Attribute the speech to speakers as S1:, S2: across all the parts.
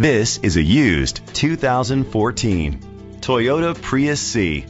S1: This is a used 2014 Toyota Prius C.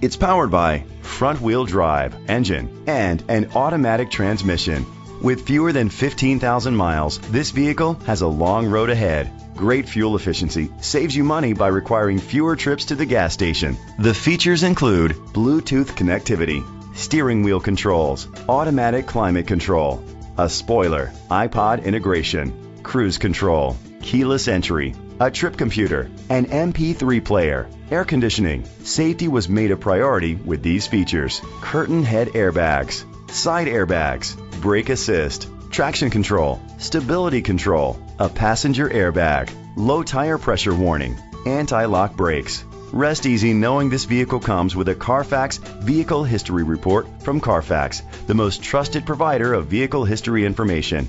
S1: It's powered by front-wheel drive engine and an automatic transmission. With fewer than 15,000 miles, this vehicle has a long road ahead. Great fuel efficiency saves you money by requiring fewer trips to the gas station. The features include Bluetooth connectivity, steering wheel controls, automatic climate control, a spoiler, iPod integration, cruise control, keyless entry, a trip computer, an MP3 player, air conditioning. Safety was made a priority with these features. Curtain head airbags, side airbags, brake assist, traction control, stability control, a passenger airbag, low tire pressure warning, anti-lock brakes. Rest easy knowing this vehicle comes with a Carfax Vehicle History Report from Carfax, the most trusted provider of vehicle history information.